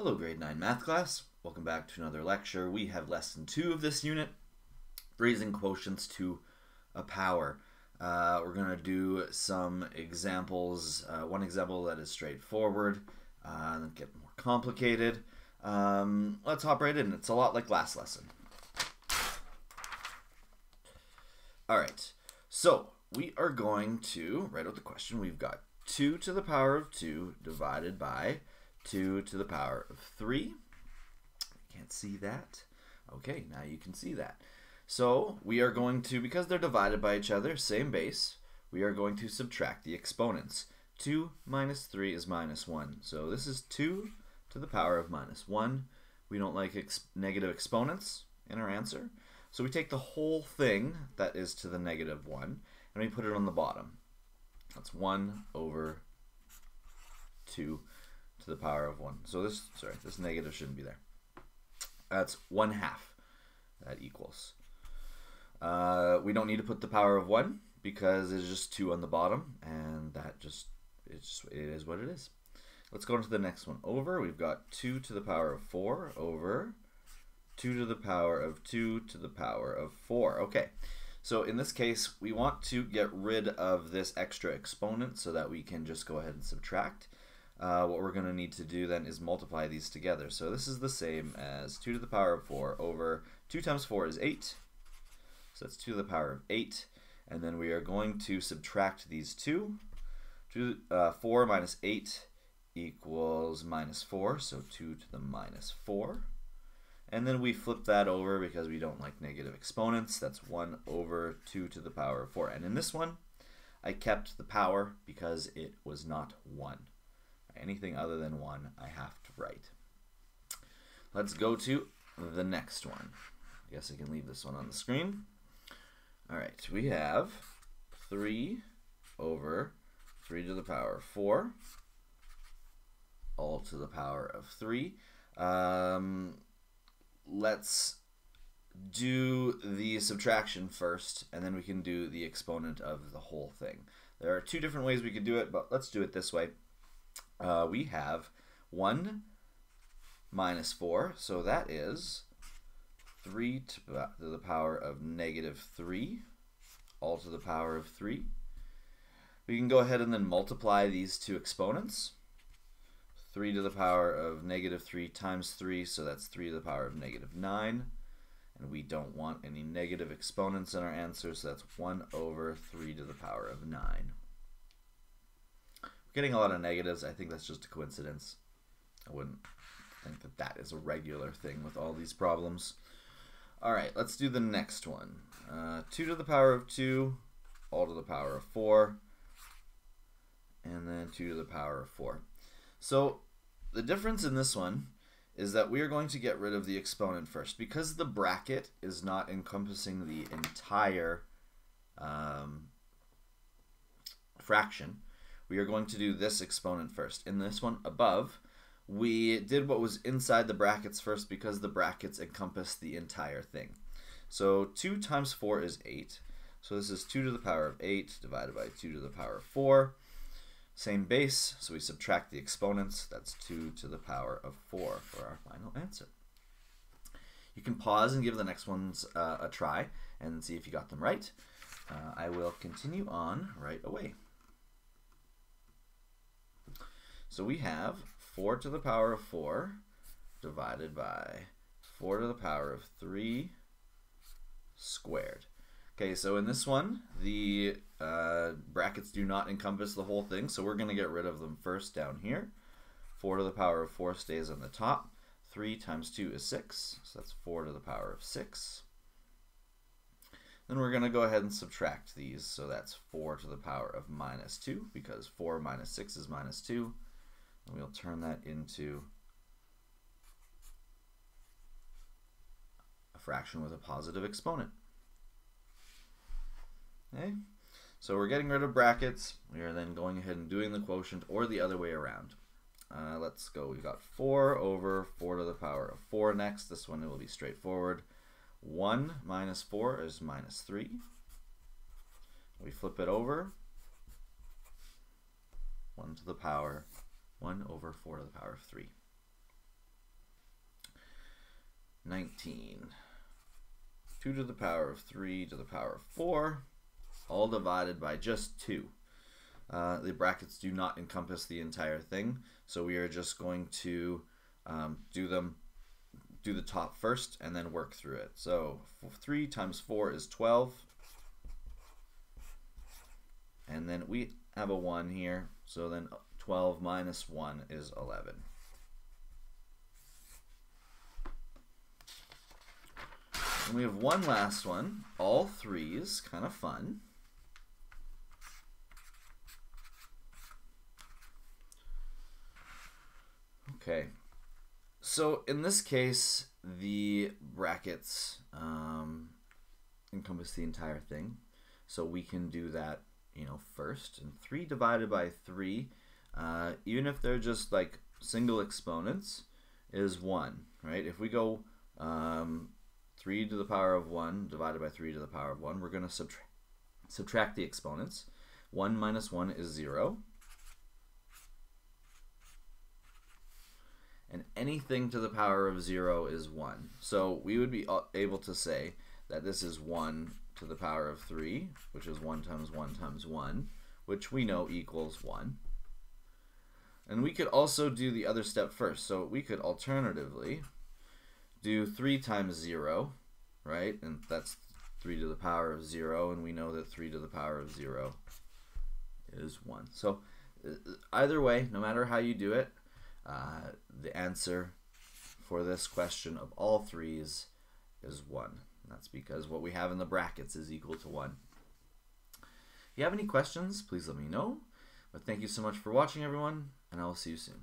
Hello grade 9 math class. Welcome back to another lecture. We have lesson 2 of this unit, raising quotients to a power. Uh, we're going to do some examples, uh, one example that is straightforward, uh, and then get more complicated. Um, let's hop right in. It's a lot like last lesson. Alright, so we are going to write out the question. We've got 2 to the power of 2 divided by 2 to the power of 3. Can't see that. Okay, now you can see that. So we are going to, because they're divided by each other, same base, we are going to subtract the exponents. 2 minus 3 is minus 1. So this is 2 to the power of minus 1. We don't like ex negative exponents in our answer. So we take the whole thing that is to the negative 1 and we put it on the bottom. That's 1 over 2 to the power of 1. So this, sorry, this negative shouldn't be there. That's 1 half. That equals. Uh, we don't need to put the power of 1 because it's just 2 on the bottom, and that just, it's it is what it is. Let's go on to the next one. Over, we've got 2 to the power of 4 over 2 to the power of 2 to the power of 4. Okay, so in this case, we want to get rid of this extra exponent so that we can just go ahead and subtract uh, what we're going to need to do then is multiply these together. So this is the same as 2 to the power of 4 over 2 times 4 is 8. So that's 2 to the power of 8. And then we are going to subtract these two. two uh, 4 minus 8 equals minus 4, so 2 to the minus 4. And then we flip that over because we don't like negative exponents. That's 1 over 2 to the power of 4. And in this one, I kept the power because it was not 1. Anything other than 1, I have to write. Let's go to the next one. I guess I can leave this one on the screen. All right, we have 3 over 3 to the power of 4, all to the power of 3. Um, let's do the subtraction first, and then we can do the exponent of the whole thing. There are two different ways we could do it, but let's do it this way uh, we have 1 minus 4, so that is 3 to the power of negative 3, all to the power of 3. We can go ahead and then multiply these two exponents. 3 to the power of negative 3 times 3, so that's 3 to the power of negative 9. And we don't want any negative exponents in our answer, so that's 1 over 3 to the power of 9 getting a lot of negatives. I think that's just a coincidence. I wouldn't think that that is a regular thing with all these problems. All right, let's do the next one. Uh, 2 to the power of 2, all to the power of 4, and then 2 to the power of 4. So the difference in this one is that we are going to get rid of the exponent first. Because the bracket is not encompassing the entire um, fraction, we are going to do this exponent first. In this one above, we did what was inside the brackets first because the brackets encompass the entire thing. So 2 times 4 is 8. So this is 2 to the power of 8 divided by 2 to the power of 4. Same base, so we subtract the exponents. That's 2 to the power of 4 for our final answer. You can pause and give the next ones uh, a try and see if you got them right. Uh, I will continue on right away. So we have 4 to the power of 4 divided by 4 to the power of 3 squared. Okay, so in this one, the uh, brackets do not encompass the whole thing, so we're going to get rid of them first down here. 4 to the power of 4 stays on the top. 3 times 2 is 6, so that's 4 to the power of 6. Then we're going to go ahead and subtract these, so that's 4 to the power of minus 2, because 4 minus 6 is minus 2. And we'll turn that into a fraction with a positive exponent. Okay, so we're getting rid of brackets. We are then going ahead and doing the quotient or the other way around. Uh, let's go. We've got 4 over 4 to the power of 4 next. This one will be straightforward. 1 minus 4 is minus 3. We flip it over. 1 to the power 1 over 4 to the power of 3. 19. 2 to the power of 3 to the power of 4, all divided by just 2. Uh, the brackets do not encompass the entire thing, so we are just going to um, do them, do the top first, and then work through it. So 3 times 4 is 12, and then we have a 1 here, so then 12 minus 1 is 11. And we have one last one, all threes, kind of fun. Okay, so in this case, the brackets um, encompass the entire thing. So we can do that, you know, first. And 3 divided by 3, uh, even if they're just like single exponents, is 1, right? If we go um, 3 to the power of 1 divided by 3 to the power of 1, we're going to subtra subtract the exponents. 1 minus 1 is 0. And anything to the power of 0 is 1. So we would be able to say that this is 1 to the power of 3, which is 1 times 1 times 1, which we know equals 1. And we could also do the other step first. So we could alternatively do 3 times 0, right? And that's 3 to the power of 0, and we know that 3 to the power of 0 is 1. So uh, either way, no matter how you do it, uh, the answer for this question of all threes is 1. That's because what we have in the brackets is equal to 1. If you have any questions, please let me know. But thank you so much for watching, everyone, and I will see you soon.